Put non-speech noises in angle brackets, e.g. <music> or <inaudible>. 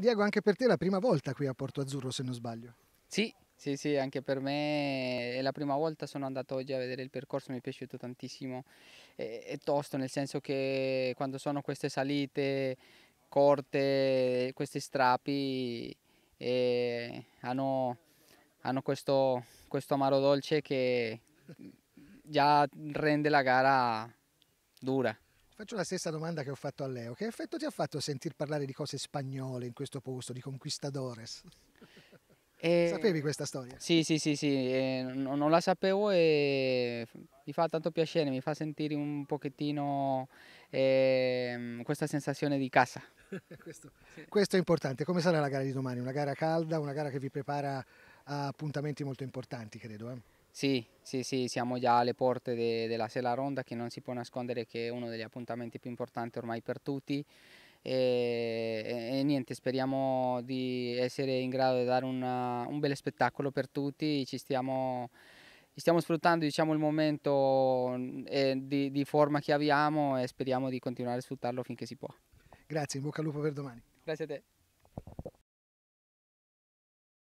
Diego, anche per te è la prima volta qui a Porto Azzurro, se non sbaglio. Sì, sì, sì, anche per me è la prima volta, sono andato oggi a vedere il percorso, mi è piaciuto tantissimo, è, è tosto nel senso che quando sono queste salite corte, questi strappi eh, hanno, hanno questo, questo amaro dolce che già rende la gara dura. Faccio la stessa domanda che ho fatto a Leo. Che effetto ti ha fatto sentir parlare di cose spagnole in questo posto, di conquistadores? <laughs> E... Sapevi questa storia? Sì, sì, sì, sì. Eh, non, non, la sapevo e mi fa tanto piacere, mi fa sentire un pochettino eh, questa sensazione di casa. <laughs> questo, sì. questo, è importante. Come sarà la gara di domani? Una gara calda, una gara che vi prepara a appuntamenti molto importanti, credo. Eh? Sì, sì, sì, siamo già alle porte de, della Sela Ronda che non si può nascondere che è uno degli appuntamenti più importanti ormai per tutti e, e niente, speriamo di essere in grado di dare una, un bel spettacolo per tutti, ci stiamo, stiamo sfruttando diciamo, il momento eh, di, di forma che abbiamo e speriamo di continuare a sfruttarlo finché si può. Grazie, in bocca al lupo per domani. Grazie a te.